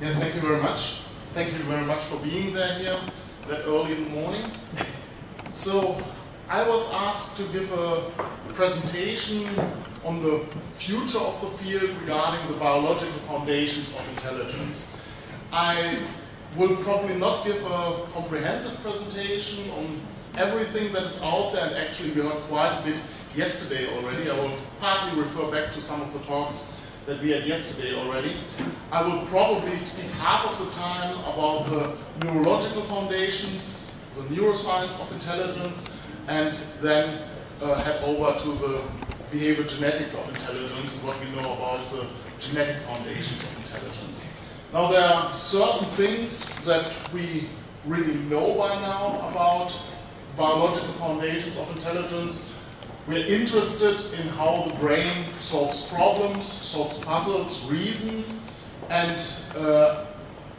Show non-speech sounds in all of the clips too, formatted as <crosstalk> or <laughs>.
Yeah, thank you very much. Thank you very much for being there here that early in the morning. So, I was asked to give a presentation on the future of the field regarding the biological foundations of intelligence. I will probably not give a comprehensive presentation on everything that is out there, and actually we heard quite a bit yesterday already. I will partly refer back to some of the talks that we had yesterday already. I will probably speak half of the time about the neurological foundations, the neuroscience of intelligence, and then uh, head over to the behavior genetics of intelligence and what we know about the genetic foundations of intelligence. Now there are certain things that we really know by now about biological foundations of intelligence. We're interested in how the brain solves problems, solves puzzles, reasons, and uh,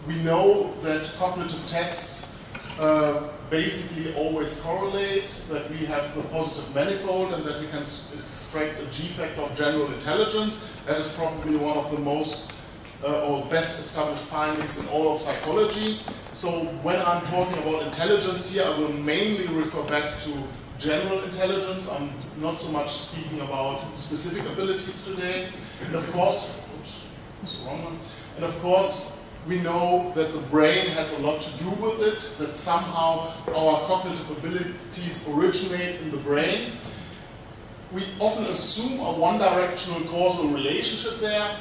we know that cognitive tests uh, basically always correlate, that we have the positive manifold and that we can extract a G-factor of general intelligence. That is probably one of the most uh, or best established findings in all of psychology. So when I'm talking about intelligence here, I will mainly refer back to general intelligence. I'm not so much speaking about specific abilities today. And of course, oops, that's wrong one. And of course, we know that the brain has a lot to do with it, that somehow our cognitive abilities originate in the brain. We often assume a one-directional causal relationship there.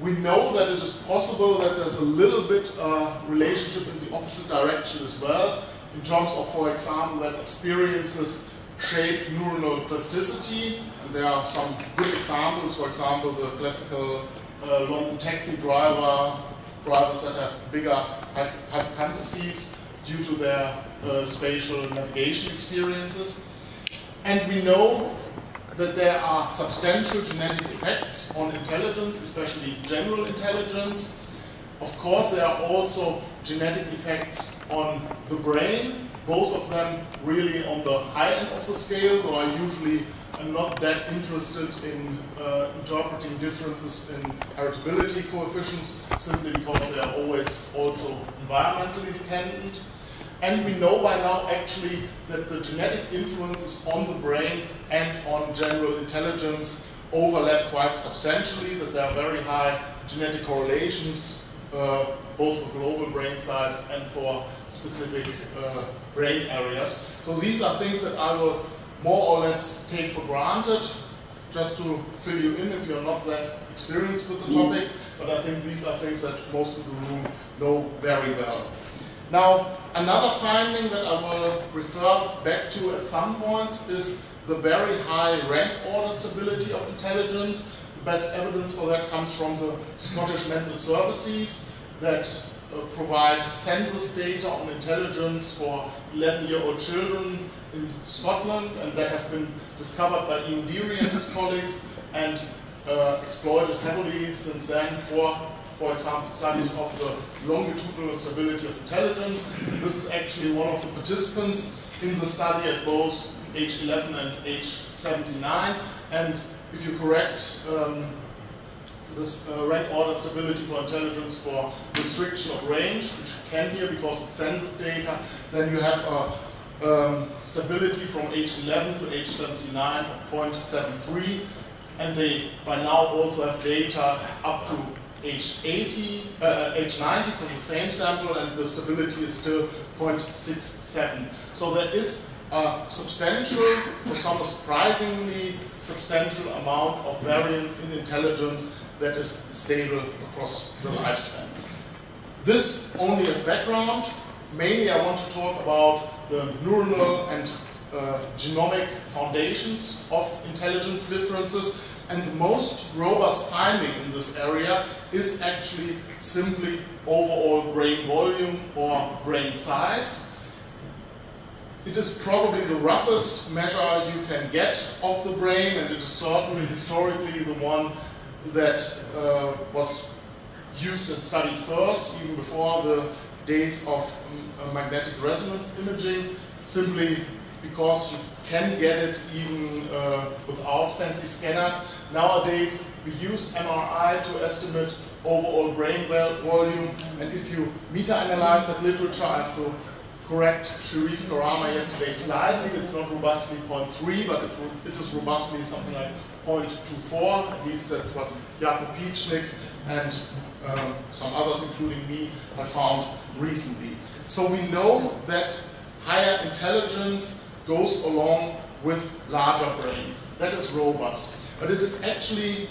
We know that it is possible that there's a little bit uh, relationship in the opposite direction as well, in terms of, for example, that experiences shape neuronal plasticity. And there are some good examples, for example, the classical uh, London taxi driver drivers that have bigger hippocampuses due to their uh, spatial navigation experiences. And we know that there are substantial genetic effects on intelligence, especially general intelligence. Of course, there are also genetic effects on the brain, both of them really on the high end of the scale, though I usually I'm not that interested in uh, interpreting differences in heritability coefficients simply because they are always also environmentally dependent. And we know by now actually that the genetic influences on the brain and on general intelligence overlap quite substantially, that there are very high genetic correlations, both for global brain size and for specific uh, brain areas. So these are things that I will more or less take for granted, just to fill you in if you're not that experienced with the topic, but I think these are things that most of the room know very well. Now, another finding that I will refer back to at some points is the very high rank order stability of intelligence. Best evidence for that comes from the Scottish Mental Surveys that uh, provide census data on intelligence for 11-year-old children in Scotland, and that have been discovered by Ian Deary and his colleagues, and uh, exploited heavily since then for, for example, studies of the longitudinal stability of intelligence. And this is actually one of the participants in the study at both age 11 and age 79. And if you correct um, this uh, rank order stability for intelligence for restriction of range, which can here because it's census data, then you have a um, stability from age 11 to age 79 of 0.73 and they by now also have data up to age 80, uh, age 90 from the same sample and the stability is still 0.67. So there is a substantial, for some surprisingly substantial amount of variance in intelligence that is stable across the lifespan. This only as background. Mainly I want to talk about the neuronal and uh, genomic foundations of intelligence differences. And the most robust finding in this area is actually simply overall brain volume or brain size. It is probably the roughest measure you can get of the brain, and it is certainly historically the one that uh, was used and studied first, even before the days of uh, magnetic resonance imaging, simply because you can get it even uh, without fancy scanners. Nowadays, we use MRI to estimate overall brain volume. And if you meta-analyze that literature, I have to correct Sherif Karama yesterday slightly. It's not robustly 0.3, but it, it is robustly something like 0.24. At least that's what Jakob Pietschnig and um, some others, including me, have found recently. So we know that higher intelligence goes along with larger brains. That is robust. But it is actually,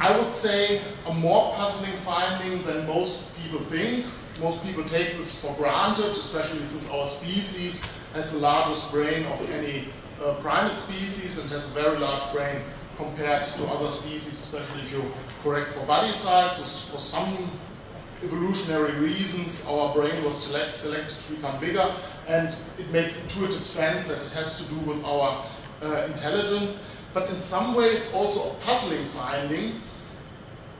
I would say, a more puzzling finding than most people think. Most people take this for granted, especially since our species has the largest brain of any uh, primate species and has a very large brain compared to other species, especially if you correct for body size. For some evolutionary reasons, our brain was select, selected to become bigger, and it makes intuitive sense that it has to do with our uh, intelligence. But in some way, it's also a puzzling finding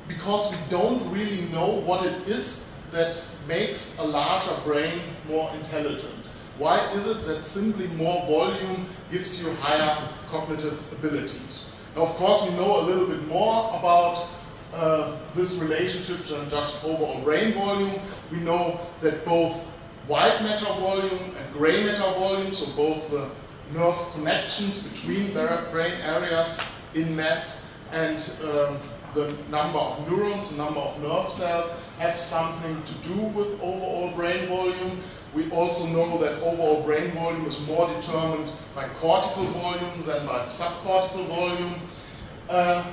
because we don't really know what it is that makes a larger brain more intelligent. Why is it that simply more volume gives you higher cognitive abilities? Now, of course, we know a little bit more about uh, this relationship than just overall brain volume. We know that both white matter volume and gray matter volume, so both the nerve connections between brain areas in mass and um, the number of neurons, the number of nerve cells have something to do with overall brain volume. We also know that overall brain volume is more determined by cortical volume than by subcortical volume. Uh,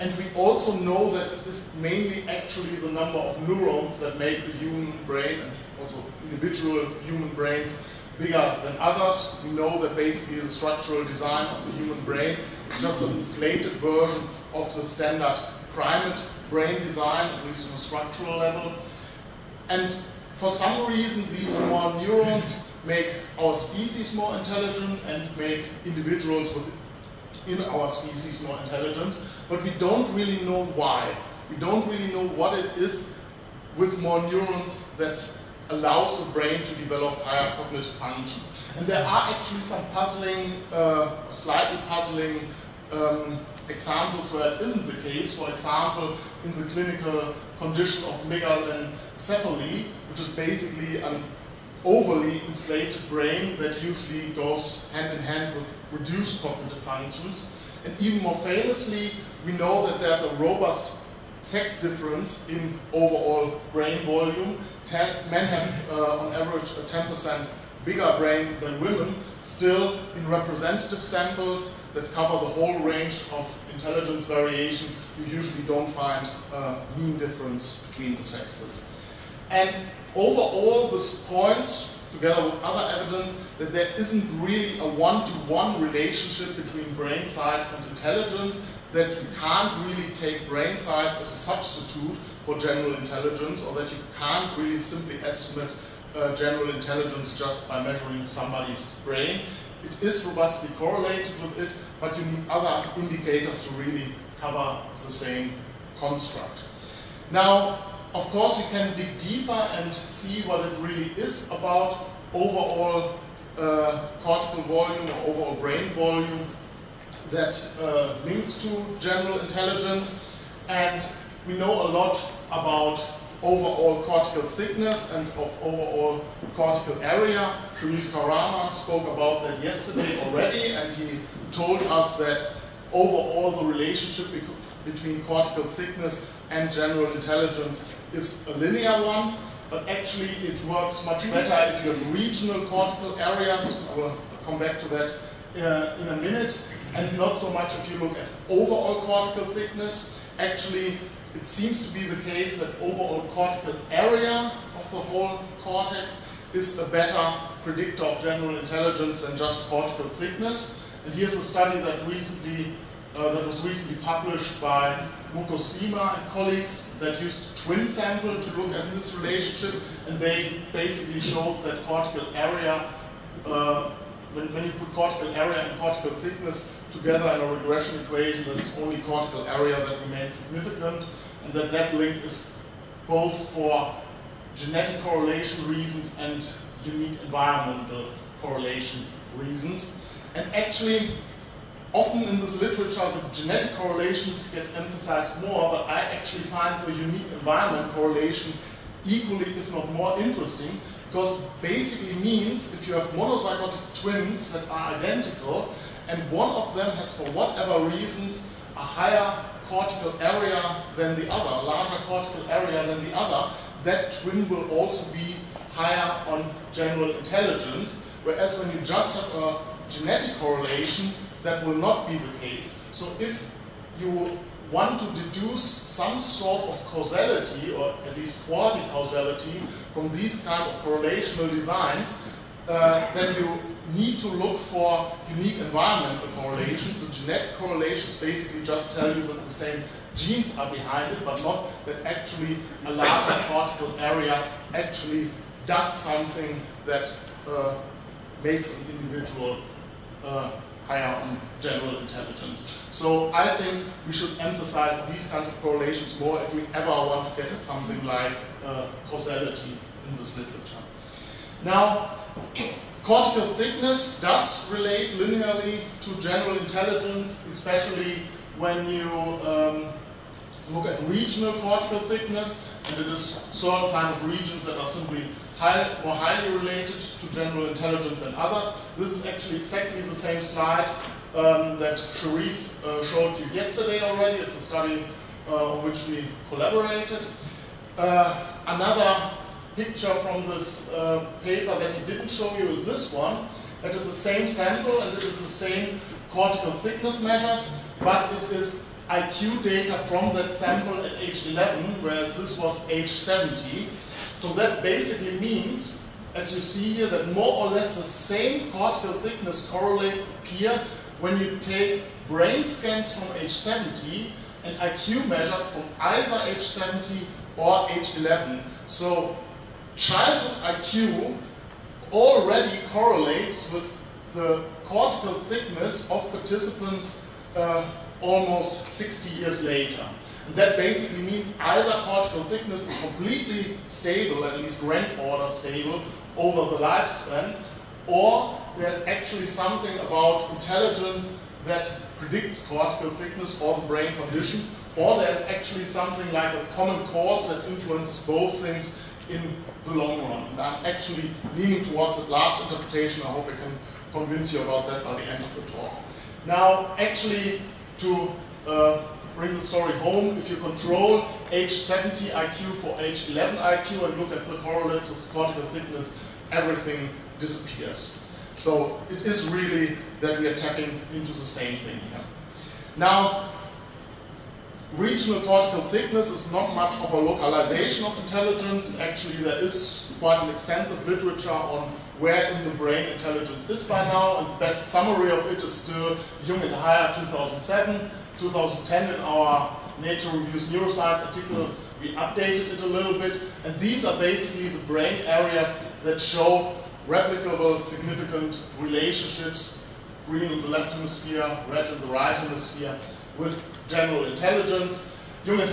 and we also know that it is mainly actually the number of neurons that makes the human brain, and also individual human brains, bigger than others. We know that basically the structural design of the human brain is just an inflated version of the standard primate brain design, at least on a structural level. And for some reason, these more neurons make our species more intelligent and make individuals within our species more intelligent but we don't really know why. We don't really know what it is with more neurons that allows the brain to develop higher cognitive functions. And there are actually some puzzling, uh, slightly puzzling um, examples where it isn't the case. For example, in the clinical condition of megalencephaly, which is basically an overly inflated brain that usually goes hand in hand with reduced cognitive functions. And even more famously, we know that there's a robust sex difference in overall brain volume. Ten, men have, uh, on average, a 10% bigger brain than women, still in representative samples that cover the whole range of intelligence variation, you usually don't find a mean difference between the sexes. And overall, this points together with other evidence, that there isn't really a one-to-one -one relationship between brain size and intelligence, that you can't really take brain size as a substitute for general intelligence, or that you can't really simply estimate uh, general intelligence just by measuring somebody's brain. It is robustly correlated with it, but you need other indicators to really cover the same construct. Now, of course, we can dig deeper and see what it really is about overall uh, cortical volume or overall brain volume that uh, links to general intelligence. And we know a lot about overall cortical thickness and of overall cortical area. Sherif Karama spoke about that yesterday already, and he told us that overall the relationship between cortical thickness and general intelligence is a linear one, but actually it works much better if you have regional cortical areas. I will come back to that uh, in a minute. And not so much if you look at overall cortical thickness. Actually, it seems to be the case that overall cortical area of the whole cortex is a better predictor of general intelligence than just cortical thickness. And here's a study that recently uh, that was recently published by Vuoksimaa and colleagues that used twin sample to look at this relationship, and they basically showed that cortical area, uh, when, when, you put cortical area and cortical thickness together in a regression equation, that it's only cortical area that remains significant, and that that link is both for genetic correlation reasons and unique environmental correlation reasons. And actually, often in this literature, the genetic correlations get emphasized more, but I actually find the unique environment correlation equally, if not more interesting, because basically means if you have monozygotic twins that are identical, and one of them has, for whatever reasons, a higher cortical area than the other, larger cortical area than the other, that twin will also be higher on general intelligence, whereas when you just have a genetic correlation, that will not be the case. So if you want to deduce some sort of causality, or at least quasi-causality, from these kind of correlational designs, uh, then you need to look for unique environmental correlations. So genetic correlations basically just tell you that the same genes are behind it, but not that actually a larger cortical area actually does something that uh, makes an individual uh, higher on general intelligence. So I think we should emphasize these kinds of correlations more if we ever want to get at something like uh, causality in this literature. Now, cortical thickness does relate linearly to general intelligence, especially when you um, look at regional cortical thickness, and it is certain kind of regions that are simply high, more highly related to general intelligence than others. This is actually exactly the same slide um, that Sherif uh, showed you yesterday already. It's a study uh, on which we collaborated. Uh, another picture from this uh, paper that he didn't show you is this one. That is the same sample and it is the same cortical thickness measures, but it is IQ data from that sample at age 11, whereas this was age 70. So that basically means, as you see here, that more or less the same cortical thickness correlates here when you take brain scans from age 70 and IQ measures from either age 70 or age 11. So childhood IQ already correlates with the cortical thickness of participants uh, almost 60 years later. And that basically means either cortical thickness is completely stable, at least rank order stable, over the lifespan, or there's actually something about intelligence that predicts cortical thickness or the brain condition, or there's actually something like a common cause that influences both things in the long run. And I'm actually leaning towards that last interpretation. I hope I can convince you about that by the end of the talk. Now, actually, to uh, bring the story home, if you control age 70 IQ for age 11 IQ and look at the correlates with cortical thickness, everything disappears. So it is really that we are tapping into the same thing here. Now, regional cortical thickness is not much of a localization of intelligence. Actually, there is quite an extensive literature on where in the brain intelligence is by now, and the best summary of it is still Jung and Haier 2007. 2010 in our Nature Reviews Neuroscience article, we updated it a little bit, and these are basically the brain areas that show replicable, significant relationships, green in the left hemisphere, red in the right hemisphere, with general intelligence. Jung and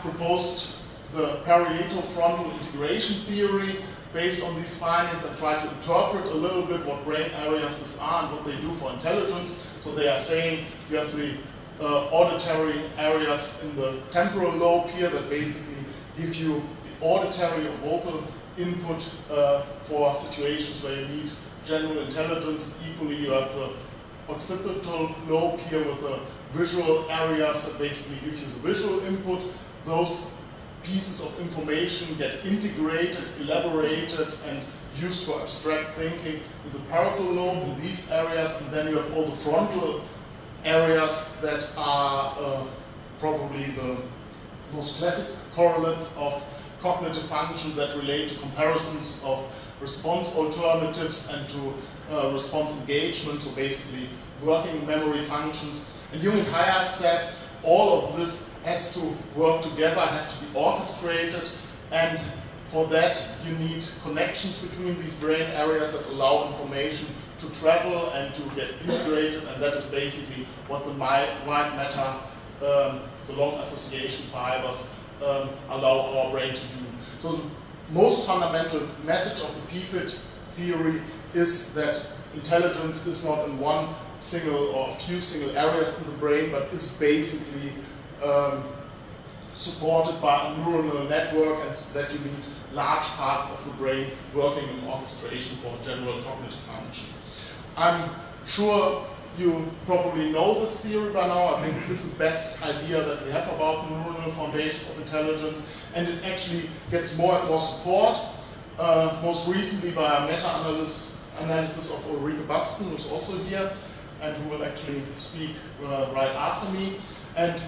proposed the parieto-frontal integration theory, based on these findings and try to interpret a little bit what brain areas this are and what they do for intelligence. So they are saying you have the uh, auditory areas in the temporal lobe here that basically give you the auditory or vocal input uh, for situations where you need general intelligence. Equally, you have the occipital lobe here with the visual areas that basically give you the visual input. Those pieces of information get integrated, elaborated, and used for abstract thinking in the parietal lobe in these areas, and then you have all the frontal areas that are uh, probably the most classic correlates of cognitive function that relate to comparisons of response alternatives and to uh, response engagement, so basically working memory functions. And and Haier says all of this has to work together, has to be orchestrated, and for that you need connections between these brain areas that allow information to travel and to get integrated, and that is basically what the white matter, um, the long association fibers, um, allow our brain to do. So the most fundamental message of the PFIT theory is that intelligence is not in one single or a few single areas in the brain, but is basically um, supported by a neuronal network and that you need large parts of the brain working in orchestration for general cognitive function. I'm sure you probably know this theory by now. I think this is the best idea that we have about the neuronal foundations of intelligence, and it actually gets more and more support, uh, most recently by a meta-analysis analysis of Ulrike Basten, who's also here, and who will actually speak uh, right after me. And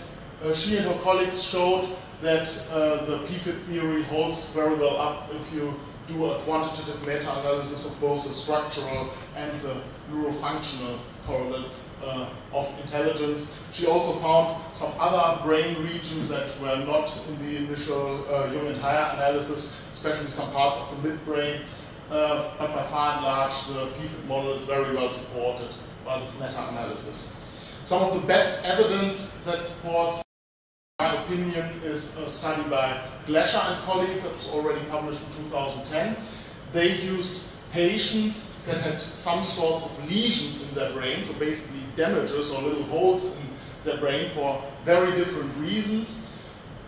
uh, she and her colleagues showed that uh, the PFIT theory holds very well up if you do a quantitative meta-analysis of both the structural and the neurofunctional correlates uh, of intelligence. She also found some other brain regions that were not in the initial uh, Jung Haier analysis, especially some parts of the midbrain. Uh, but by far and large, the PFIT model is very well supported by this meta-analysis. Some of the best evidence that supports my opinion is a study by Gläscher and colleagues that was already published in 2010. They used patients that had some sorts of lesions in their brain, so basically damages or little holes in their brain for very different reasons.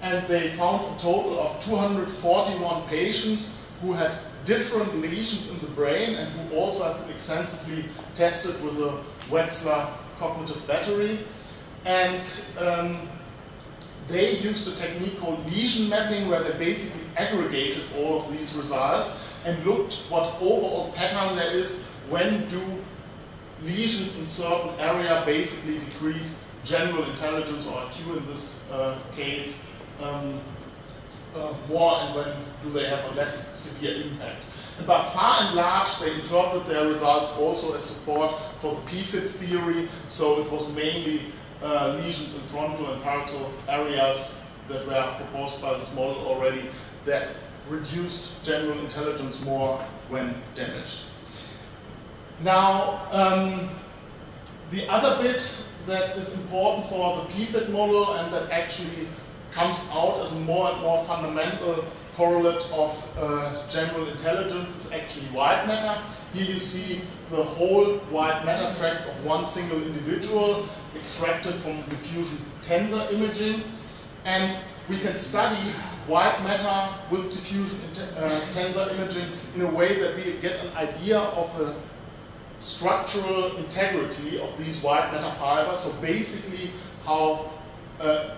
And they found a total of 241 patients who had different lesions in the brain and who also have been extensively tested with a Wechsler cognitive battery. And um, they used a technique called lesion mapping where they basically aggregated all of these results and looked what overall pattern there is when do lesions in certain area basically decrease general intelligence or IQ in this uh, case um, uh, more and when do they have a less severe impact. And by far and large, they interpret their results also as support for the PFIT theory, so it was mainly uh, lesions in frontal and parietal areas that were proposed by this model already that reduced general intelligence more when damaged. Now, um, the other bit that is important for the PFIT model and that actually comes out as a more and more fundamental correlate of uh, general intelligence is actually white matter. Here you see the whole white matter tracts of one single individual extracted from diffusion tensor imaging. And we can study white matter with diffusion uh, tensor imaging in a way that we get an idea of the structural integrity of these white matter fibers. So basically how, uh,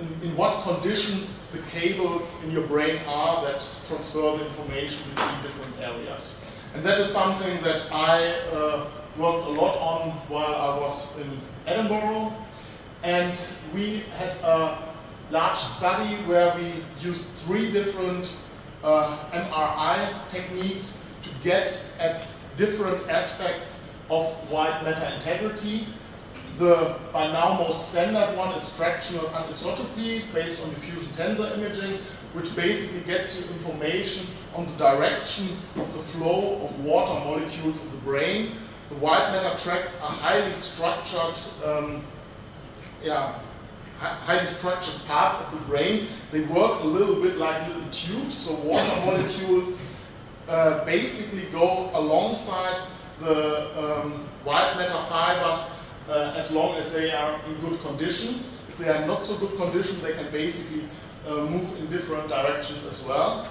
in, in what condition the cables in your brain are that transfer the information between different areas. And that is something that I uh, worked a lot on while I was in Edinburgh. And we had a large study where we used three different uh, MRI techniques to get at different aspects of white matter integrity. The by now most standard one is fractional anisotropy based on diffusion tensor imaging, which basically gets you information on the direction of the flow of water molecules in the brain. The white matter tracts are highly structured, um, yeah, highly structured parts of the brain. They work a little bit like little tubes, so water <laughs> molecules uh, basically go alongside the um, white matter fibers uh, as long as they are in good condition. If they are not so good condition, they can basically uh, move in different directions as well.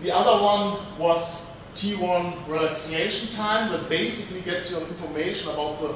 The other one was T1 relaxation time that basically gets you information about the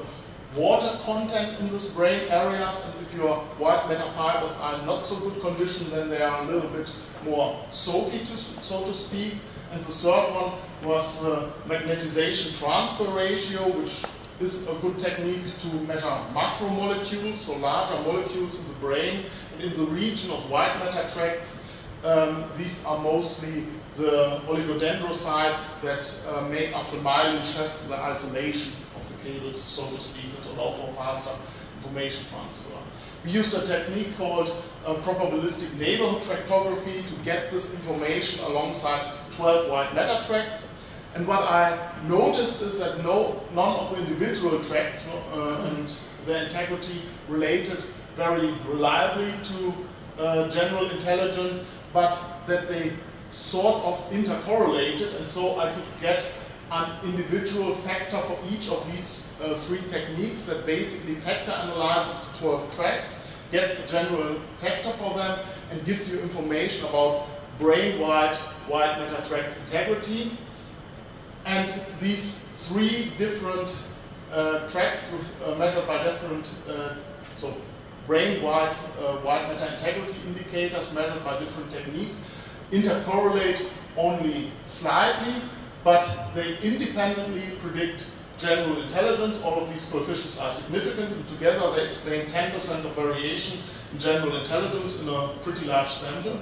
water content in this brain areas and if your white matter fibers are in not so good condition then they are a little bit more soaky to, so to speak and the third one was the magnetization transfer ratio which is a good technique to measure macromolecules, so larger molecules in the brain and in the region of white matter tracts um, these are mostly the oligodendrocytes that uh, make up the myelin sheath, the isolation of the cables, so to speak, that allow for faster information transfer. We used a technique called uh, probabilistic neighborhood tractography to get this information alongside 12 white matter tracts. And what I noticed is that no, none of the individual tracks uh, and their integrity related very reliably to uh, general intelligence, but that they sort of intercorrelated, and so I could get an individual factor for each of these uh, three techniques that basically factor analyzes 12 tracks, gets a general factor for them, and gives you information about brain-wide white matter tract integrity. And these three different uh, tracts uh, measured by different, uh, so brain-wide uh, white matter integrity indicators measured by different techniques intercorrelate only slightly, but they independently predict general intelligence. All of these coefficients are significant, and together they explain 10% of variation in general intelligence in a pretty large sample.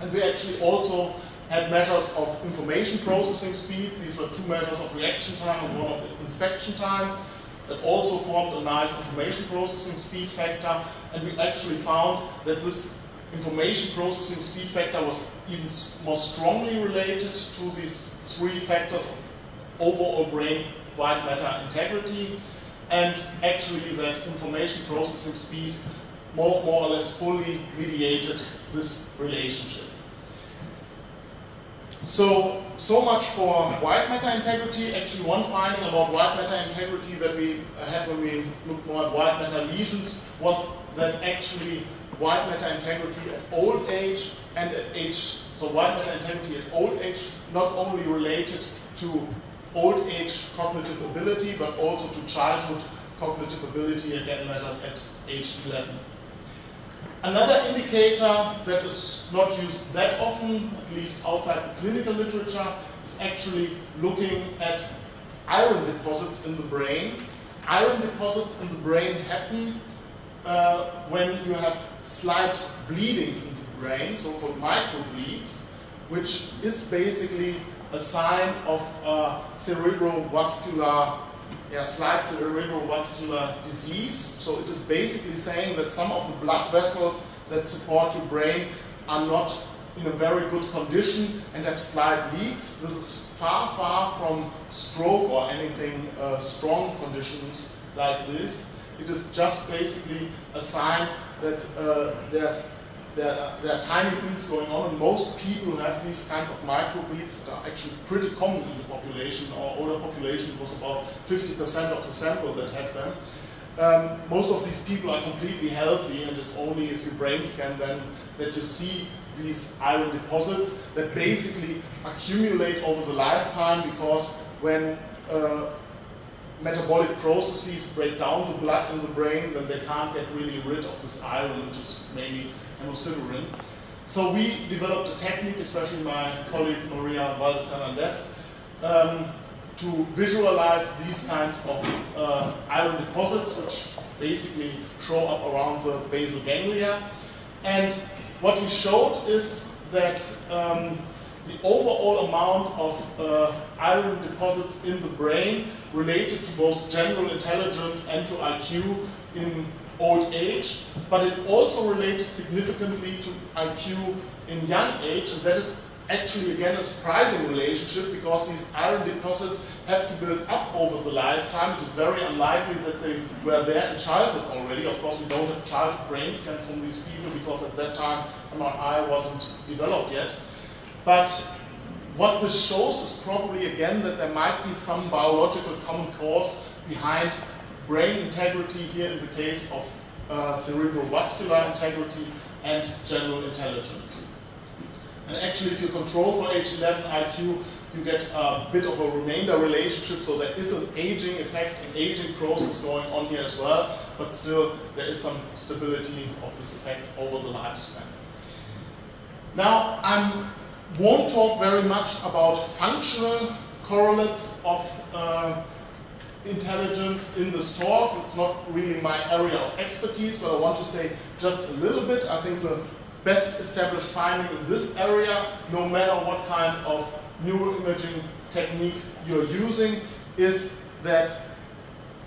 And we actually also had measures of information processing speed. These were two measures of reaction time and one of inspection time that also formed a nice information processing speed factor. And we actually found that this information processing speed factor was even more strongly related to these three factors of overall brain white matter integrity and actually that information processing speed more, more or less fully mediated this relationship. So, so much for white matter integrity. Actually, one finding about white matter integrity that we had when we looked more at white matter lesions was that actually white matter integrity at old age and at age, so white matter integrity at old age not only related to old age cognitive ability, but also to childhood cognitive ability, again measured at age 11. Another indicator that is not used that often, at least outside the clinical literature, is actually looking at iron deposits in the brain. Iron deposits in the brain happen uh, when you have slight bleedings in the brain, so-called microbleeds, which is basically a sign of uh, cerebrovascular, yeah, slight cerebrovascular disease. So it is basically saying that some of the blood vessels that support your brain are not in a very good condition and have slight leaks. This is far, far from stroke or anything uh, strong conditions like this. It is just basically a sign that uh, there's there, there, are tiny things going on, and most people have these kinds of microbleeds are actually pretty common in the population. Our older population was about 50% of the sample that had them. Um, most of these people are completely healthy, and it's only if you brain scan them that you see these iron deposits that basically accumulate over the lifetime because when uh, metabolic processes break down the blood in the brain, then they can't get really rid of this iron, which is mainly hemosiderin. So we developed a technique, especially my colleague Maria Valdés Hernández, um, to visualize these kinds of uh, iron deposits, which basically show up around the basal ganglia. And what we showed is that um, the overall amount of uh, iron deposits in the brain related to both general intelligence and to IQ in old age, but it also related significantly to IQ in young age, and that is actually again a surprising relationship because these iron deposits have to build up over the lifetime. It is very unlikely that they were there in childhood already. Of course, we don't have childhood brain scans from these people because at that time MRI wasn't developed yet. But what this shows is probably again that there might be some biological common cause behind brain integrity here in the case of uh, cerebrovascular integrity and general intelligence. And actually if you control for age 11 IQ, you get a bit of a remainder relationship, so there is an aging effect, an aging process going on here as well, but still there is some stability of this effect over the lifespan. Now, I won't talk very much about functional correlates of uh, intelligence in this talk. It's not really my area of expertise, but I want to say just a little bit. I think the best established finding in this area, no matter what kind of neuroimaging technique you're using, is that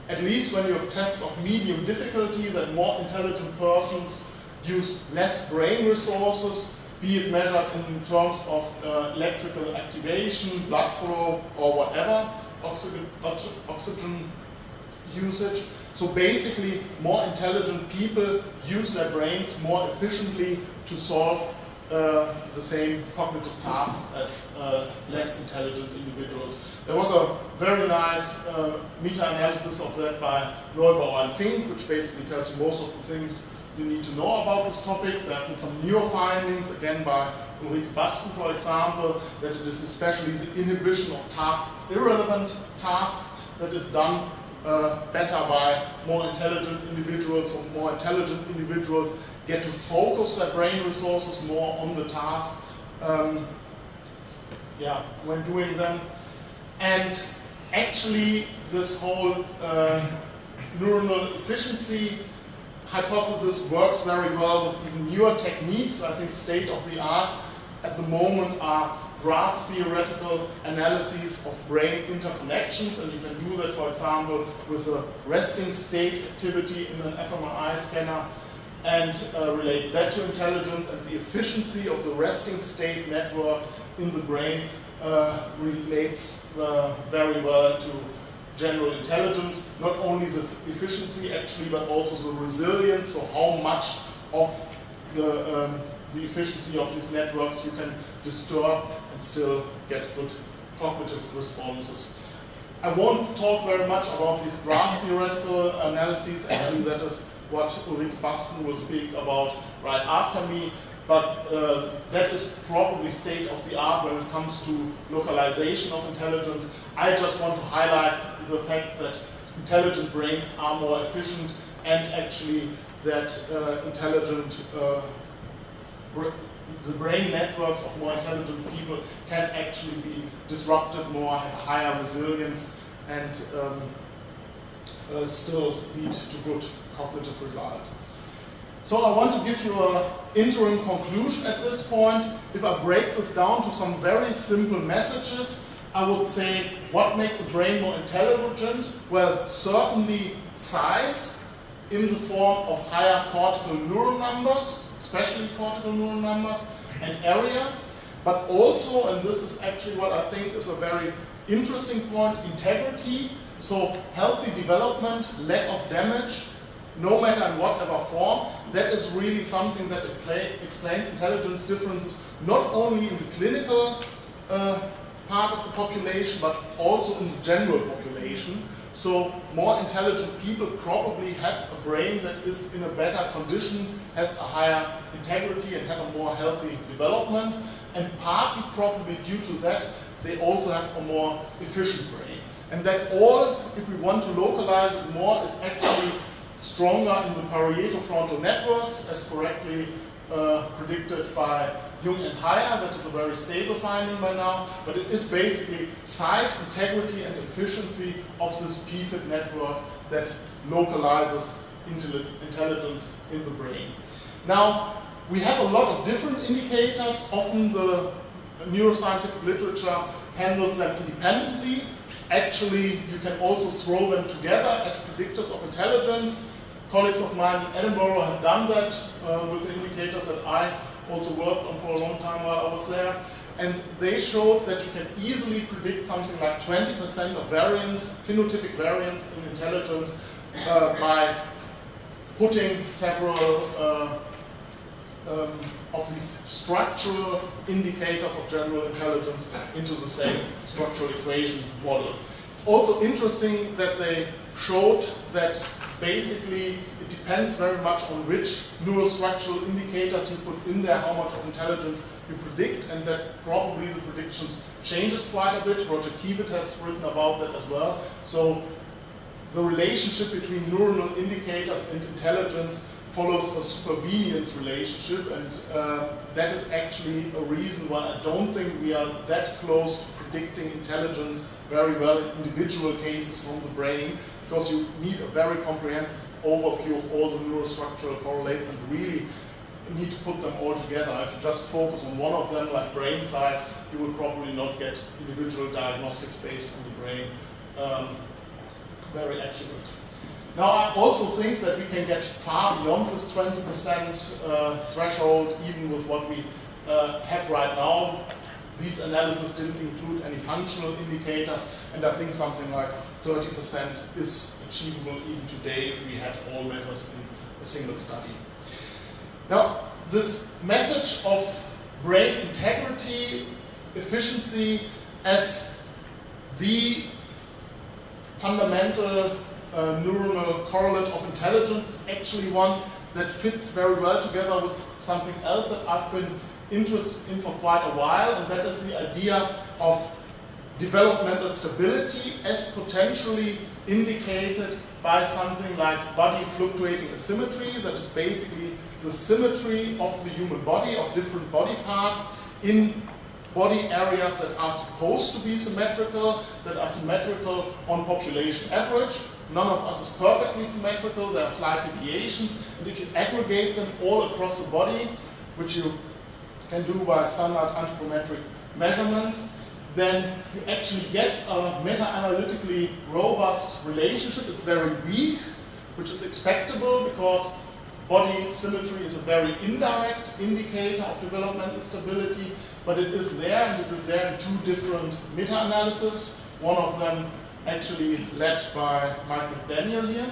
at least when you have tests of medium difficulty, that more intelligent persons use less brain resources, be it measured in terms of uh, electrical activation, blood flow, or whatever, oxygen, usage. So basically, more intelligent people use their brains more efficiently to solve uh, the same cognitive tasks as uh, less intelligent individuals. There was a very nice uh, meta-analysis of that by Neubauer and Fink, which basically tells you most of the things you need to know about this topic. There have been some new findings, again by Ulrike Basten, for example, that it is especially the inhibition of task irrelevant tasks that is done uh, better by more intelligent individuals or more intelligent individuals get to focus their brain resources more on the task um, yeah, when doing them. And actually this whole uh, neuronal efficiency hypothesis works very well with even newer techniques. I think state of the art at the moment are graph theoretical analyses of brain interconnections, and you can do that, for example, with a resting state activity in an fMRI scanner and uh, relate that to intelligence and the efficiency of the resting state network in the brain uh, relates uh, very well to general intelligence, not only the efficiency actually, but also the resilience, so how much of the, um, the efficiency of these networks you can disturb and still get good cognitive responses. I won't talk very much about these graph theoretical analyses, actually that is what Ulrike Basten will speak about right after me, but uh, that is probably state of the art when it comes to localization of intelligence. I just want to highlight the fact that intelligent brains are more efficient and actually that uh, intelligent uh, the brain networks of more intelligent people can actually be disrupted more, have higher resilience, and um, uh, still lead to good cognitive results. So I want to give you an interim conclusion at this point. If I break this down to some very simple messages, I would say what makes a brain more intelligent? Well, certainly size in the form of higher cortical neuron numbers, especially cortical neuron numbers, and area, but also, and this is actually what I think is a very interesting point, integrity, so healthy development, lack of damage, no matter in whatever form, that is really something that explains intelligence differences not only in the clinical uh, part of the population, but also in the general population. So more intelligent people probably have a brain that is in a better condition, has a higher integrity and have a more healthy development. And partly probably due to that, they also have a more efficient brain. And that all, if we want to localize it more, is actually stronger in the parieto-frontal networks, as correctly uh, predicted by Jung and Haier. That is a very stable finding by now, but it is basically size, integrity, and efficiency of this PFIT network that localizes intelligence in the brain. Now, we have a lot of different indicators. Often the neuroscientific literature handles them independently. Actually, you can also throw them together as predictors of intelligence. Colleagues of mine in Edinburgh have done that uh, with indicators that I also worked on for a long time while I was there. And they showed that you can easily predict something like 20% of variance, phenotypic variance in intelligence uh, by putting several uh, um, of these structural indicators of general intelligence into the same structural equation model. It's also interesting that they showed that basically it depends very much on which neurostructural indicators you put in there, how much of intelligence you predict, and that probably the predictions changes quite a bit. Rogier Kievit has written about that as well. So the relationship between neuronal indicators and intelligence follows a supervenience relationship, and uh, that is actually a reason why I don't think we are that close to predicting intelligence very well in individual cases from the brain, because you need a very comprehensive overview of all the neurostructural correlates and really need to put them all together. If you just focus on one of them, like brain size, you will probably not get individual diagnostics based on the brain um, very accurate. Now, I also think that we can get far beyond this 20% uh, threshold, even with what we uh, have right now. These analyses didn't include any functional indicators, and I think something like 30% is achievable even today if we had all matters in a single study. Now, this message of brain integrity, efficiency as the fundamental uh, neuronal correlate of intelligence is actually one that fits very well together with something else that I've been interested in for quite a while, and that is the idea of developmental stability as potentially indicated by something like body fluctuating asymmetry, that is basically the symmetry of the human body, of different body parts in body areas that are supposed to be symmetrical, that are symmetrical on population average. None of us is perfectly symmetrical, there are slight deviations, and if you aggregate them all across the body, which you can do by standard anthropometric measurements, then you actually get a meta-analytically robust relationship. It's very weak, which is expectable because body symmetry is a very indirect indicator of developmental stability, but it is there, and it is there in two different meta-analyses. One of them actually led by Mike McDaniel here.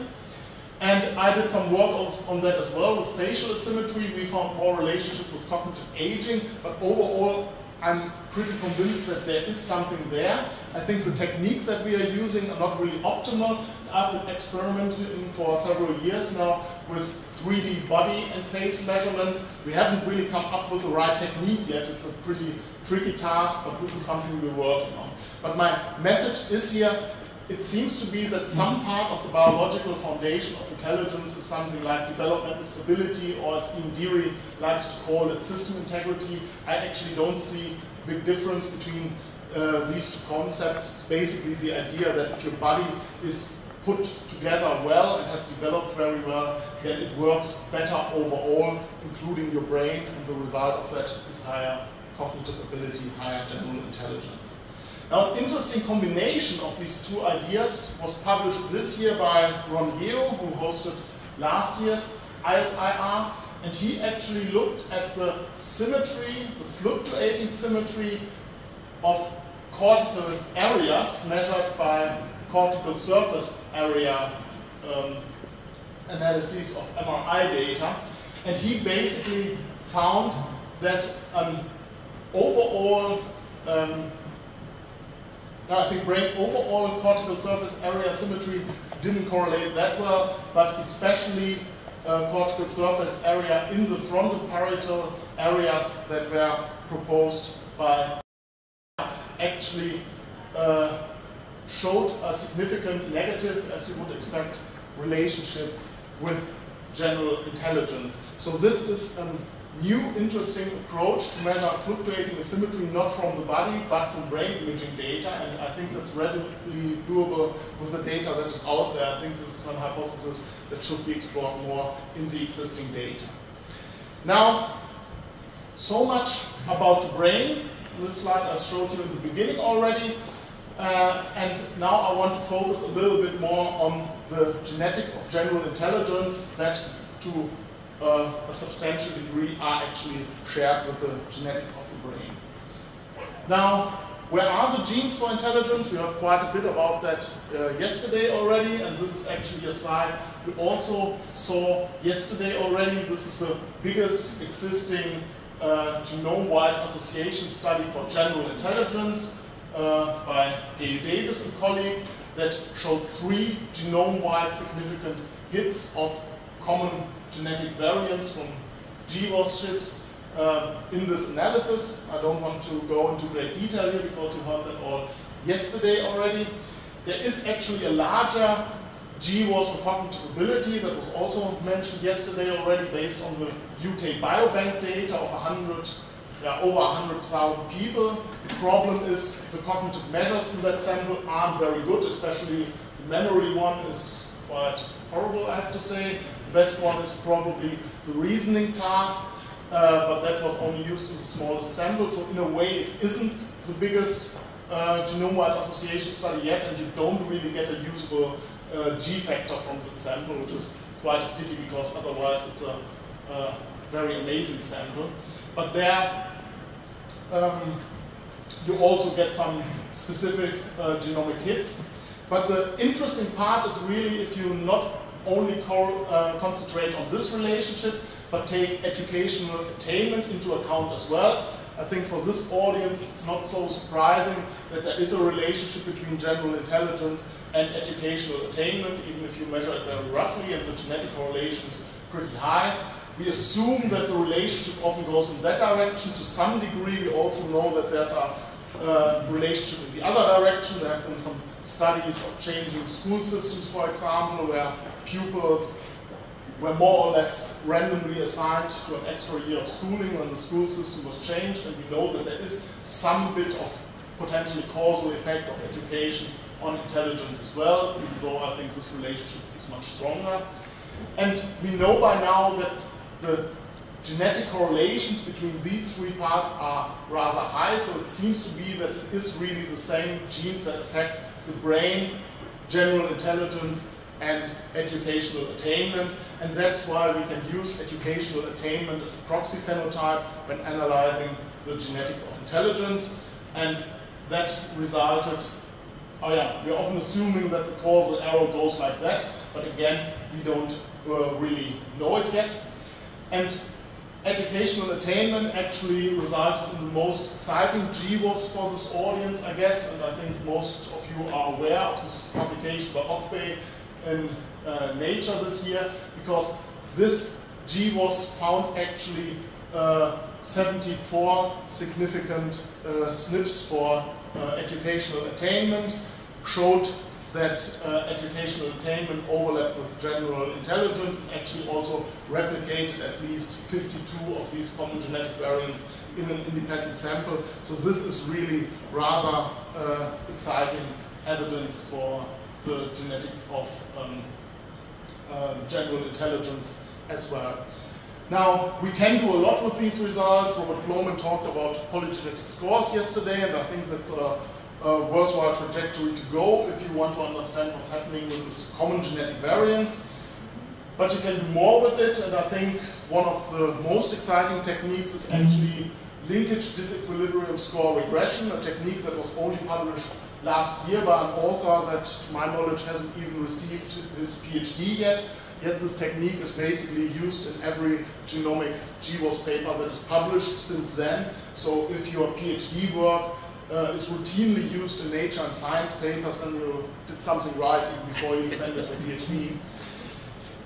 And I did some work on that as well with facial asymmetry. We found more relationships with cognitive aging, but overall I'm pretty convinced that there is something there. I think the techniques that we are using are not really optimal. I've been experimenting for several years now with 3D body and face measurements. We haven't really come up with the right technique yet. It's a pretty tricky task, but this is something we're working on. But my message is here, it seems to be that some part of the biological foundation of intelligence is something like developmental stability, or as Ian Deary likes to call it, system integrity. I actually don't see a big difference between uh, these two concepts. It's basically the idea that if your body is put together well and has developed very well, then it works better overall, including your brain, and the result of that is higher cognitive ability, higher general intelligence. Now, an interesting combination of these two ideas was published this year by Ron Yeo, who hosted last year's ISIR, and he actually looked at the symmetry, the fluctuating symmetry of cortical areas measured by cortical surface area um, analyses of MRI data, and he basically found that an overall um, I think brain overall cortical surface area symmetry didn't correlate that well, but especially uh, cortical surface area in the frontoparietal areas that were proposed by actually uh, showed a significant negative, as you would expect, relationship with general intelligence. So this is an new interesting approach to measure fluctuating asymmetry not from the body but from brain imaging data and I think that's readily doable with the data that is out there. I think this is an hypothesis that should be explored more in the existing data. Now, so much about the brain. This slide I showed you in the beginning already. Uh, and now I want to focus a little bit more on the genetics of general intelligence that to uh, a substantial degree are actually shared with the genetics of the brain. Now, where are the genes for intelligence? We heard quite a bit about that uh, yesterday already, and this is actually a slide we also saw yesterday already. This is the biggest existing uh, genome-wide association study for general intelligence uh, by Gail Davies and colleague that showed three genome-wide significant hits of common genetic variants from GWAS chips uh, in this analysis. I don't want to go into great detail here because you heard that all yesterday already. There is actually a larger GWAS for cognitive ability that was also mentioned yesterday already based on the UK Biobank data of 100, yeah, over 100,000 people. The problem is the cognitive measures in that sample aren't very good, especially the memory one is quite horrible, I have to say. The best one is probably the reasoning task, uh, but that was only used in the smallest sample, so in a way it isn't the biggest uh, genome-wide association study yet, and you don't really get a useful uh, G factor from the sample, which is quite a pity because otherwise it's a, a very amazing sample. But there um, you also get some specific uh, genomic hits. But the interesting part is really if you not only uh, concentrate on this relationship, but take educational attainment into account as well. I think for this audience it's not so surprising that there is a relationship between general intelligence and educational attainment, even if you measure it very roughly and the genetic correlation is pretty high. We assume that the relationship often goes in that direction. To some degree, we also know that there's a uh, relationship in the other direction. There have been some studies of changing school systems, for example, where pupils were more or less randomly assigned to an extra year of schooling when the school system was changed, and we know that there is some bit of potentially causal effect of education on intelligence as well, even though I think this relationship is much stronger. And we know by now that the genetic correlations between these three parts are rather high, so it seems to be that it is really the same genes that affect the brain, general intelligence, and educational attainment. And that's why we can use educational attainment as a proxy phenotype when analyzing the genetics of intelligence. And that resulted, oh yeah, we're often assuming that the causal arrow goes like that, but again, we don't uh, really know it yet. And educational attainment actually resulted in the most exciting GWAS for this audience, I guess, and I think most of you are aware of this publication by Okbay in uh, Nature this year, because this G was found actually uh, 74 significant uh, SNPs for uh, educational attainment, showed that uh, educational attainment overlapped with general intelligence and actually also replicated at least 52 of these common genetic variants in an independent sample. So this is really rather uh, exciting evidence for the genetics of um, uh, general intelligence as well. Now, we can do a lot with these results. Robert Plomin talked about polygenetic scores yesterday, and I think that's a uh, worthwhile trajectory to go if you want to understand what's happening with this common genetic variants. But you can do more with it, and I think one of the most exciting techniques is actually linkage disequilibrium score regression, a technique that was only published last year by an author that, to my knowledge, hasn't even received his PhD yet. Yet this technique is basically used in every genomic GWAS paper that is published since then. So if your PhD work uh, is routinely used in Nature and Science papers then you did something right even before you defended your PhD.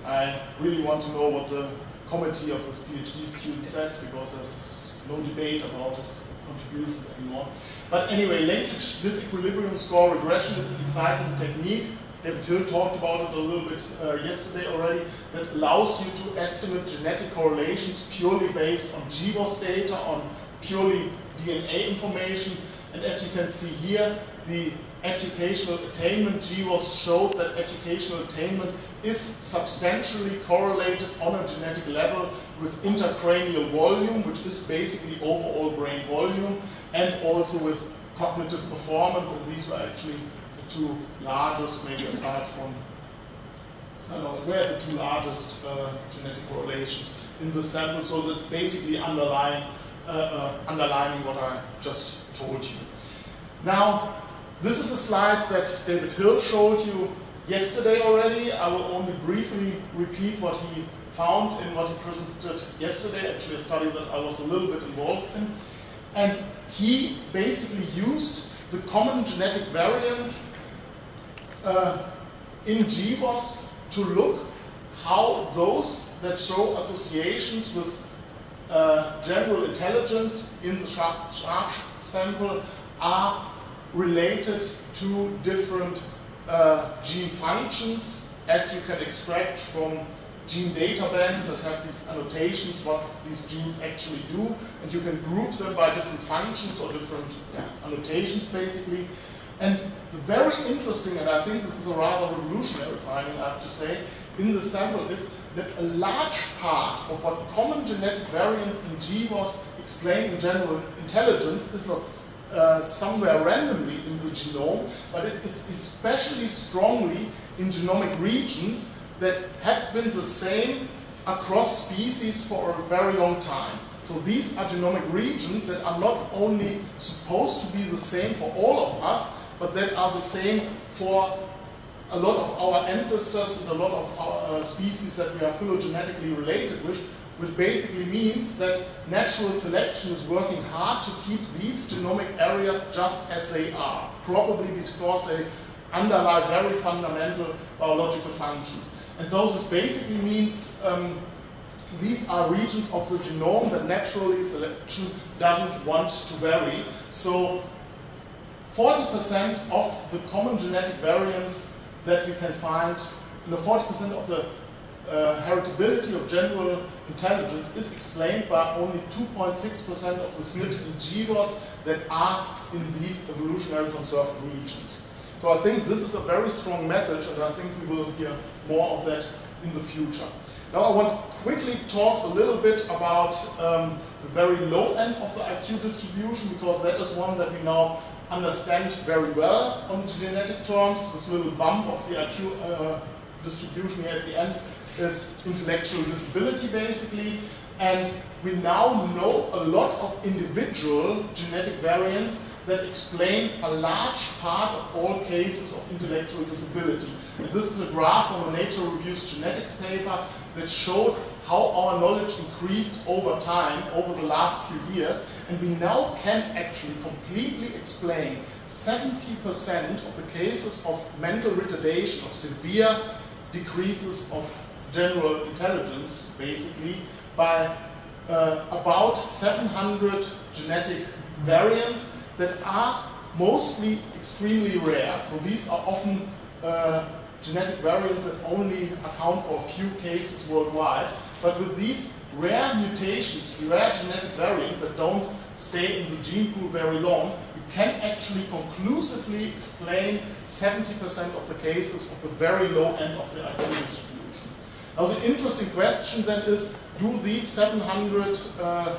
I really want to know what the committee of this PhD student says because there's no debate about his contributions anymore. But anyway, linkage disequilibrium score regression is an exciting technique. Hill talked about it a little bit uh, yesterday already, that allows you to estimate genetic correlations purely based on GWAS data, on purely DNA information, and as you can see here, the educational attainment GWAS showed that educational attainment is substantially correlated on a genetic level with intracranial volume, which is basically overall brain volume, and also with cognitive performance, and these were actually the two largest, maybe aside from, I don't know, where the two largest uh, genetic correlations in the sample, so that's basically underlying, uh, uh, underlining what I just told you. Now, this is a slide that David Hill showed you yesterday already. I will only briefly repeat what he found in what he presented yesterday, actually a study that I was a little bit involved in. And he basically used the common genetic variants uh, in GWAS to look how those that show associations with uh, general intelligence in the Schramm sample are related to different uh, gene functions as you can extract from gene data banks that have these annotations what these genes actually do and you can group them by different functions or different yeah, annotations basically. And the very interesting and I think this is a rather revolutionary finding I have to say in the sample is that a large part of what common genetic variants in GWAS explain in general intelligence is not uh, somewhere randomly in the genome, but it is especially strongly in genomic regions that have been the same across species for a very long time. So these are genomic regions that are not only supposed to be the same for all of us, but that are the same for a lot of our ancestors and a lot of our uh, species that we are phylogenetically related with, which basically means that natural selection is working hard to keep these genomic areas just as they are, probably because they underlie very fundamental biological functions. And so this basically means um, these are regions of the genome that naturally selection doesn't want to vary. So 40% of the common genetic variants that we can find, know, 40% of the uh, heritability of general intelligence is explained by only 2.6% of the SNPs and GWAS that are in these evolutionary conserved regions. So I think this is a very strong message and I think we will hear more of that in the future. Now I want to quickly talk a little bit about um, the very low end of the IQ distribution because that is one that we now understand very well on genetic terms. This little bump of the IQ uh, distribution here at the end is intellectual disability basically. And we now know a lot of individual genetic variants that explain a large part of all cases of intellectual disability. And this is a graph from a Nature Reviews genetics paper that showed how our knowledge increased over time, over the last few years, and we now can actually completely explain 70% of the cases of mental retardation, of severe decreases of general intelligence, basically, by uh, about 700 genetic variants that are mostly extremely rare. So these are often uh, genetic variants that only account for a few cases worldwide. But with these rare mutations, rare genetic variants that don't stay in the gene pool very long, you can actually conclusively explain 70% of the cases of the very low end of the IQ distribution. Now the interesting question then is, do these 700 uh,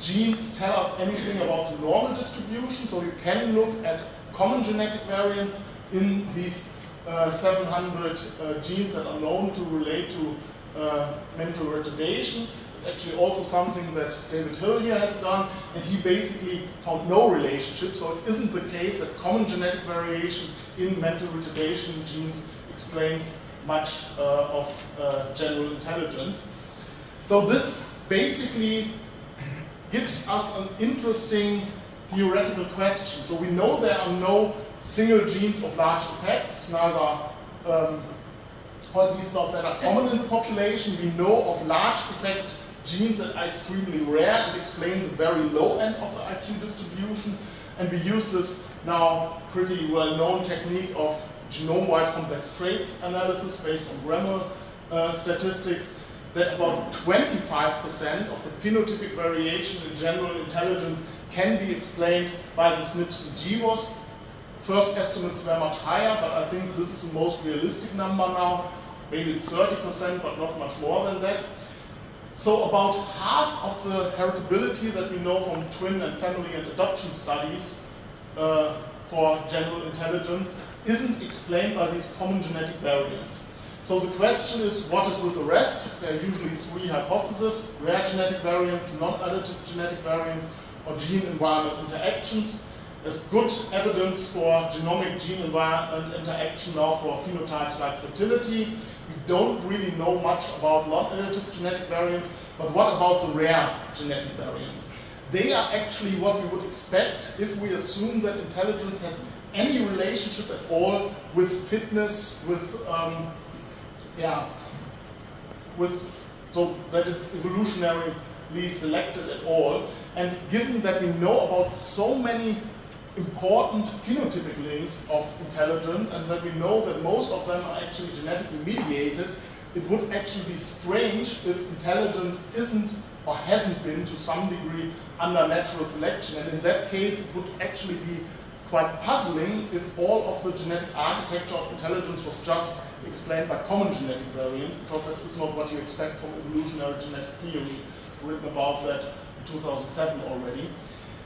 genes tell us anything about the normal distribution? So you can look at common genetic variants in these uh, 700 uh, genes that are known to relate to uh, mental retardation. It's actually also something that David Hill here has done, and he basically found no relationship, so it isn't the case that common genetic variation in mental retardation genes explains much uh, of uh, general intelligence. So this basically gives us an interesting theoretical question. So we know there are no single genes of large effects, neither um, or at least not that are common in the population. We know of large effect genes that are extremely rare and explain the very low end of the IQ distribution. And we use this now pretty well-known technique of genome-wide complex traits analysis based on grammar uh, statistics that about 25% of the phenotypic variation in general intelligence can be explained by the SNPs and GWAS. First estimates were much higher, but I think this is the most realistic number now. Maybe it's 30%, but not much more than that. So about half of the heritability that we know from twin and family and adoption studies uh, for general intelligence isn't explained by these common genetic variants. So the question is, what is with the rest? There are usually three hypotheses, rare genetic variants, non-additive genetic variants, or gene-environment interactions. There's good evidence for genomic gene-environment interaction now for phenotypes like fertility We don't really know much about non-additive genetic variants, but what about the rare genetic variants? They are actually what we would expect if we assume that intelligence has any relationship at all with fitness, with, um, yeah, with, so that it's evolutionarily selected at all. And given that we know about so many important phenotypic links of intelligence and that we know that most of them are actually genetically mediated, it would actually be strange if intelligence isn't or hasn't been to some degree under natural selection. And in that case, it would actually be quite puzzling if all of the genetic architecture of intelligence was just explained by common genetic variants, because that is not what you expect from evolutionary genetic theory, written about that in 2007 already.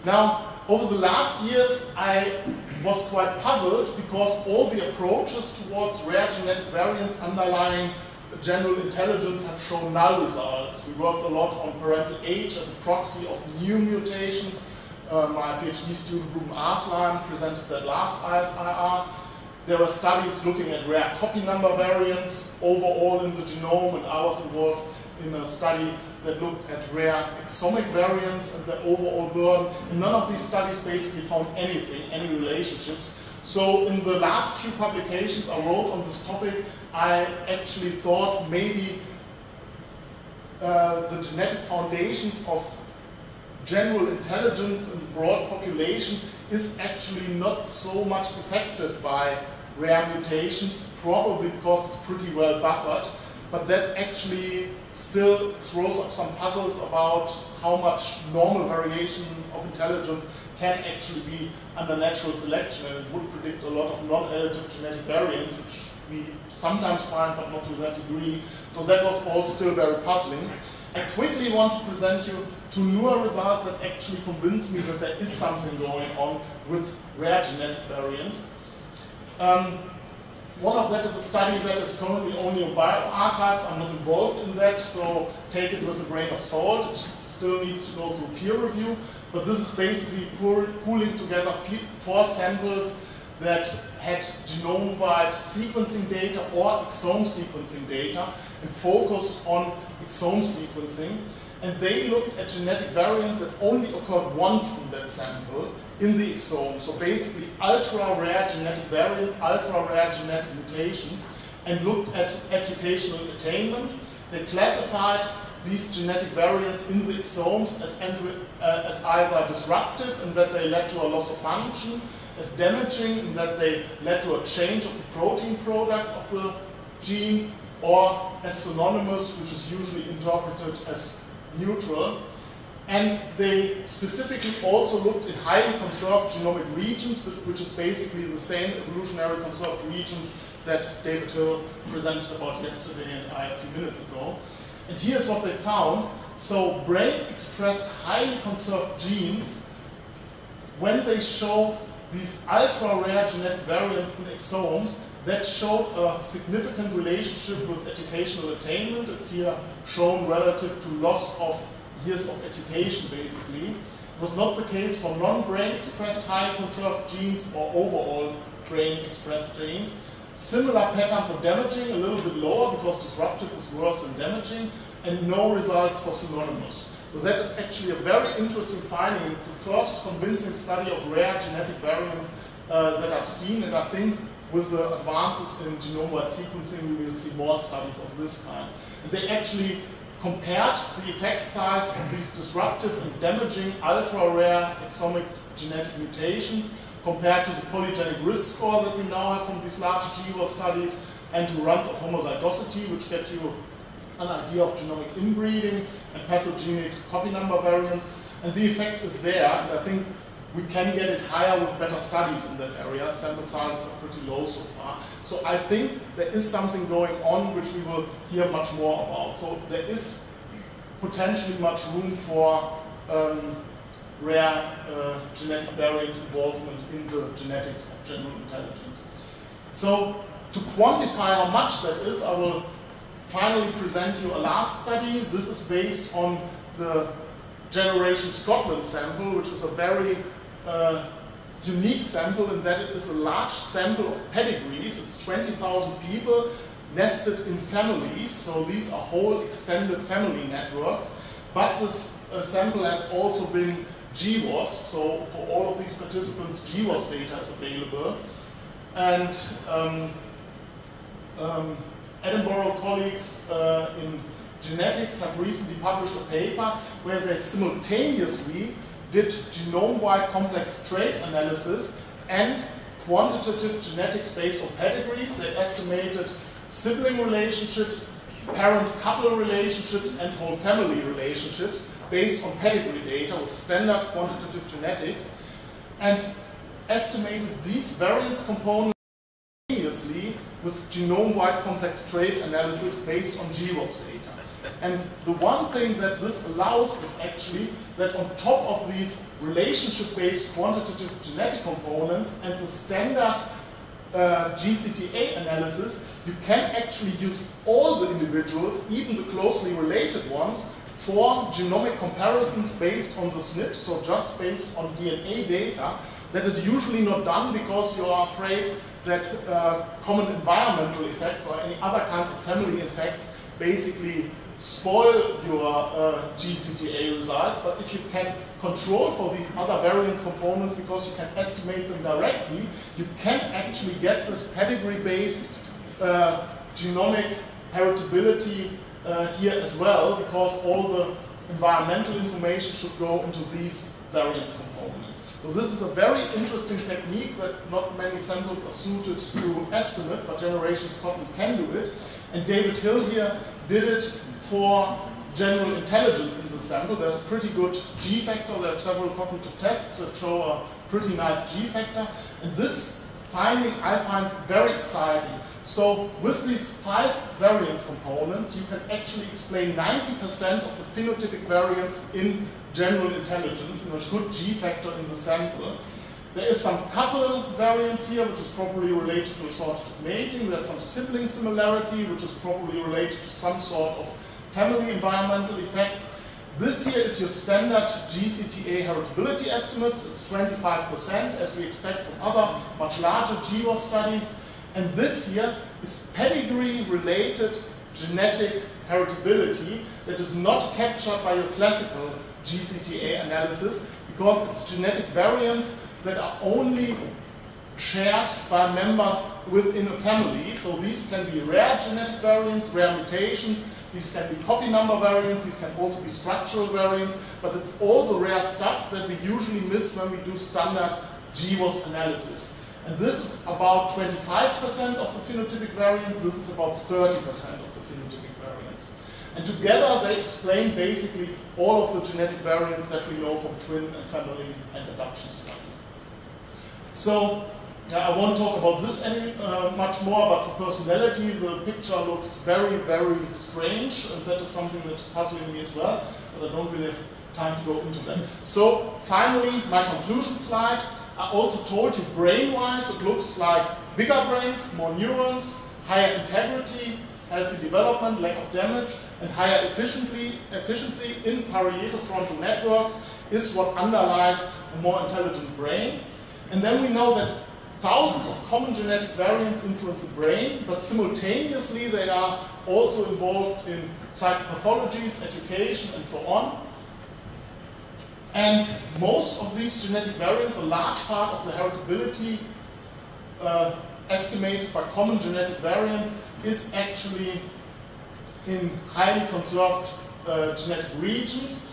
Now, over the last years, I was quite puzzled because all the approaches towards rare genetic variants underlying general intelligence have shown null results. We worked a lot on parental age as a proxy of new mutations. Uh, my PhD student Ruben Arslan presented that last ISIR. There were studies looking at rare copy number variants overall in the genome, and I was involved in a study that looked at rare exomic variants and the overall burden. And none of these studies basically found anything, any relationships. So in the last few publications I wrote on this topic, I actually thought maybe uh, the genetic foundations of general intelligence in the broad population is actually not so much affected by rare mutations, probably because it's pretty well buffered, but that actually still throws up some puzzles about how much normal variation of intelligence can actually be under natural selection, and it would predict a lot of non-additive genetic variants, which we sometimes find, but not to that degree. So that was all still very puzzling. I quickly want to present you two newer results that actually convince me that there is something going on with rare genetic variants. Um, one of that is a study that is currently only on bioRxiv. I'm not involved in that, so take it with a grain of salt. It still needs to go through peer review. But this is basically pooling together four samples that had genome-wide sequencing data or exome sequencing data and focused on exome sequencing. And they looked at genetic variants that only occurred once in that sample in the exome. So basically ultra-rare genetic variants, ultra-rare genetic mutations, and looked at educational attainment. They classified these genetic variants in the exomes as, uh, as either disruptive in that they led to a loss of function, as damaging in that they led to a change of the protein product of the gene, or as synonymous, which is usually interpreted as neutral. And they specifically also looked at highly conserved genomic regions, which is basically the same evolutionary conserved regions that David Hill presented about yesterday and I a few minutes ago. And here's what they found. So brain express highly conserved genes when they show these ultra-rare genetic variants in exomes that showed a significant relationship with educational attainment. It's here shown relative to loss of years of education, basically. It was not the case for non-brain expressed highly conserved genes or overall brain expressed genes. Similar pattern for damaging, a little bit lower because disruptive is worse than damaging, and no results for synonymous. So that is actually a very interesting finding. It's the first convincing study of rare genetic variants uh, that I've seen, and I think with the advances in genome-wide sequencing, we will see more studies of this kind. And they actually compared the effect size of these disruptive and damaging ultra-rare exomic genetic mutations compared to the polygenic risk score that we now have from these large GWAS studies and to runs of homozygosity, which get you an idea of genomic inbreeding and pathogenic copy number variants. And the effect is there, and I think we can get it higher with better studies in that area. Sample sizes are pretty low so far. So I think there is something going on which we will hear much more about. So there is potentially much room for um, rare uh, genetic variant involvement in the genetics of general intelligence. So to quantify how much that is, I will finally present you a last study. This is based on the Generation Scotland sample, which is a very uh, unique sample in that it is a large sample of pedigrees. It's 20,000 people nested in families, so these are whole extended family networks. But this uh, sample has also been GWAS, so for all of these participants, GWAS data is available. And um, um, Edinburgh colleagues uh, in genetics have recently published a paper where they simultaneously did genome-wide complex trait analysis and quantitative genetics based on pedigrees. They estimated sibling relationships, parent-couple relationships, and whole family relationships based on pedigree data with standard quantitative genetics, and estimated these variance components with genome-wide complex trait analysis based on GWAS data. And the one thing that this allows is actually that on top of these relationship-based quantitative genetic components and the standard uh, GCTA analysis, you can actually use all the individuals, even the closely related ones, for genomic comparisons based on the SNPs, so just based on DNA data. That is usually not done because you are afraid that uh, common environmental effects or any other kinds of family effects basically spoil your uh, GCTA results, but if you can control for these other variance components because you can estimate them directly, you can actually get this pedigree-based uh, genomic heritability uh, here as well because all the environmental information should go into these variance components. So this is a very interesting technique that not many samples are suited to estimate, but Generation Scotland can do it. And David Hill here did it for general intelligence in the sample. There's a pretty good G factor. There are several cognitive tests that show a pretty nice G factor. And this finding I find very exciting. So with these five variance components, you can actually explain 90% of the phenotypic variance in general intelligence and a good G factor in the sample. There is some couple variance here, which is probably related to assortative mating. There's some sibling similarity, which is probably related to some sort of family environmental effects. This here is your standard GCTA heritability estimates. It's 25%, as we expect from other much larger GWAS studies. And this here is pedigree-related genetic heritability that is not captured by your classical GCTA analysis because it's genetic variants that are only shared by members within a family. So these can be rare genetic variants, rare mutations, these can be copy number variants, these can also be structural variants, but it's all the rare stuff that we usually miss when we do standard GWAS analysis. And this is about 25% of the phenotypic variance, this is about 30% of the phenotypic variance. And together they explain basically all of the genetic variants that we know from twin and family and adoption studies. So I won't talk about this any uh, much more, but for personality, the picture looks very, very strange, and that is something that's puzzling me as well, but I don't really have time to go into that. So finally, my conclusion slide. I also told you brain-wise, it looks like bigger brains, more neurons, higher integrity, healthy development, lack of damage, and higher efficiency in parietal frontal networks is what underlies a more intelligent brain. And then we know that thousands of common genetic variants influence the brain, but simultaneously they are also involved in psychopathologies, education, and so on. And most of these genetic variants, a large part of the heritability uh, estimated by common genetic variants is actually in highly conserved uh, genetic regions.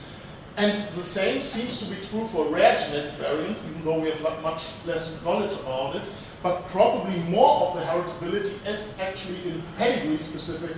And the same seems to be true for rare genetic variants, even though we have much less knowledge about it. But probably more of the heritability is actually in pedigree-specific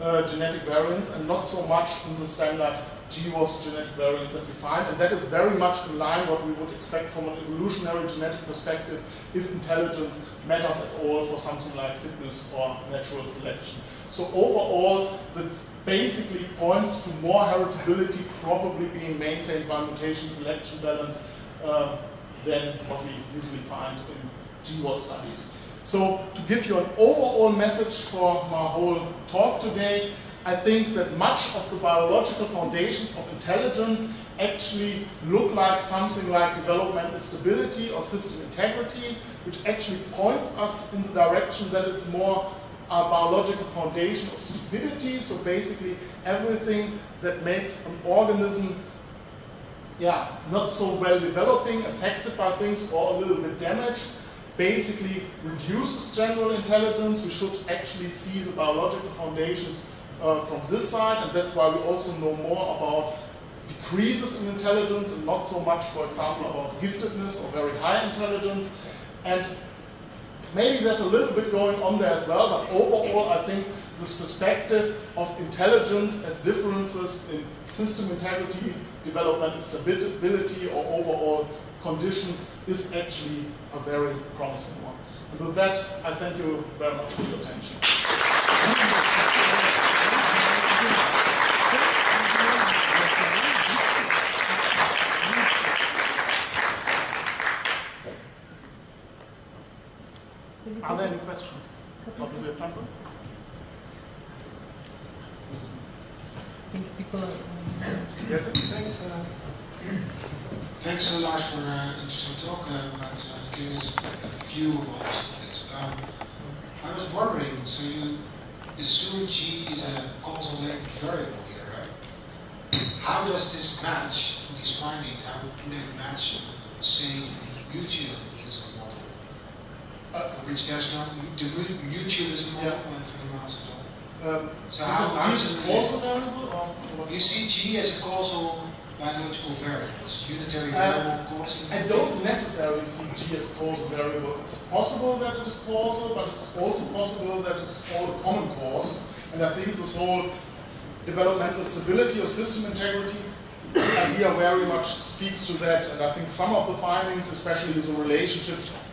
uh, genetic variants and not so much in the standard GWAS genetic variants that we find. And that is very much in line what we would expect from an evolutionary genetic perspective if intelligence matters at all for something like fitness or natural selection. So overall, the basically points to more heritability probably being maintained by mutation selection balance uh, than what we usually find in GWAS studies. So to give you an overall message for my whole talk today, I think that much of the biological foundations of intelligence actually look like something like developmental stability or system integrity, which actually points us in the direction that it's more a biological foundation of stupidity. So basically everything that makes an organism yeah, not so well developing, affected by things or a little bit damaged, basically reduces general intelligence. We should actually see the biological foundations uh, from this side, and that's why we also know more about decreases in intelligence and not so much, for example, about giftedness or very high intelligence. And maybe there's a little bit going on there as well, but overall I think this perspective of intelligence as differences in system integrity, development stability, or overall condition is actually a very promising one. And with that, I thank you very much for your attention. Are there any questions? What do we have time for? I think people are. Thanks. Uh, thanks so much for an uh, interesting talk uh, about uh, giving us a view of all this. Um, I was wondering, so you assume G is a causal language variable here, right? How does this match, these findings, how do they match, saying mutual is a model? Uh, which there's no, the mu- mutualism Yeah. and for the master model. Um, So how, how is it causal variable or what? You see G as a causal biological variable, unitary Uh, variable causing. I don't necessarily see G as causal variable. It's possible that it is causal, but it's also possible that it's all a common cause. And I think this whole developmental stability or system integrity idea very much speaks to that. And I think some of the findings, especially the relationships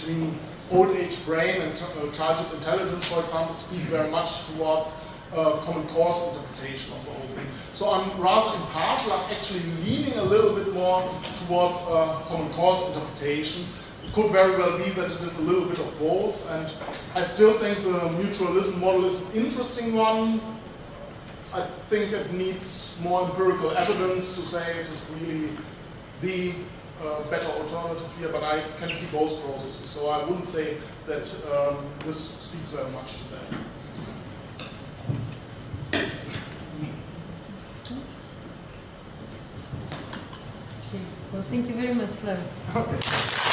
between old age brain and uh, childhood intelligence, for example, speak very much towards uh, common cause interpretation of the whole thing. So I'm rather impartial. I'm actually leaning a little bit more towards uh, common cause interpretation. It could very well be that it is a little bit of both, and I still think the mutualism model is an interesting one. I think it needs more empirical evidence to say it is really the uh, better alternative here, but I can see both processes, so I wouldn't say that um, this speaks very much to that. Okay. Well, thank you very much, Lars. Okay.